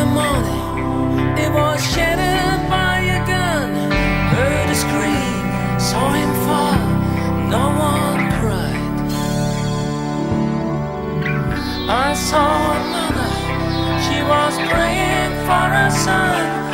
it was shattered by a gun. Heard a scream, saw him fall, no one cried. I saw mother she was praying for her son.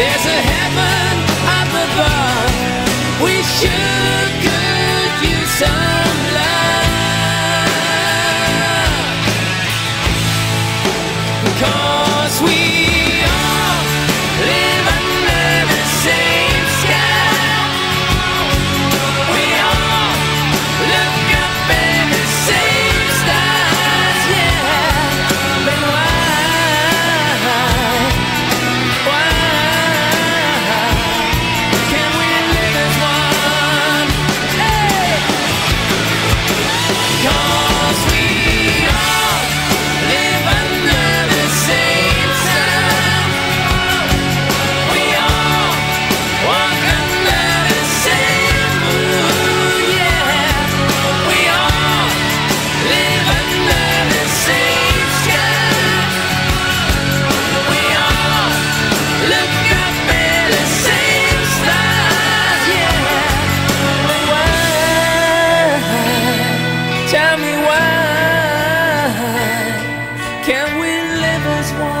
There's a heaven up above? We should Can we live as one?